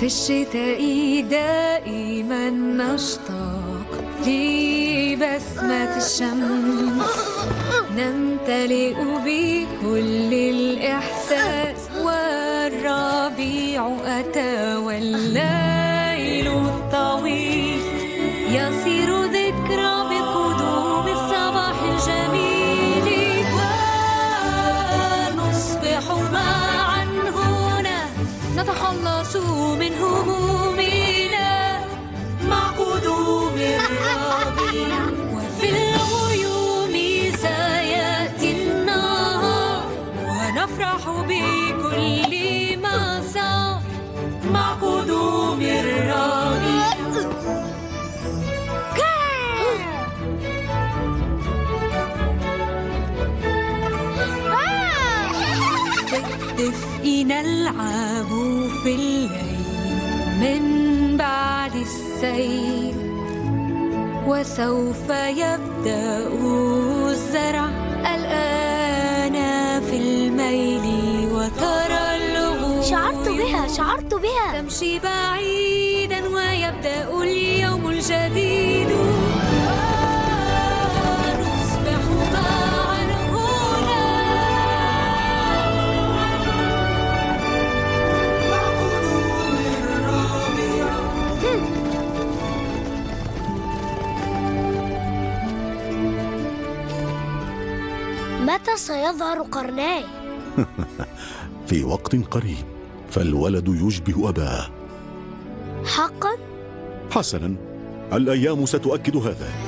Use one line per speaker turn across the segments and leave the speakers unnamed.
في الشتاء دائما نشتاق لبسمة الشمس. نمتلئ بكل الإحساس. من همومنا مع قدوم الربيع وفي الغيوم سيأتي النهار ونفرح بكل ما صار مع قدوم الربيع بالدفء نلعب في الليل. من بعد السيل وسوف يبدأ الزرع الآن في الميل وترى الغول
شعرت بها شعرت بها.
تمشي بعيدا ويبدأ اليوم الجديد.
متى سيظهر قرناي؟
في وقت قريب فالولد يشبه أباه.
حقا؟
حسنا الأيام ستؤكد هذا.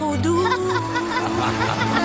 قدوم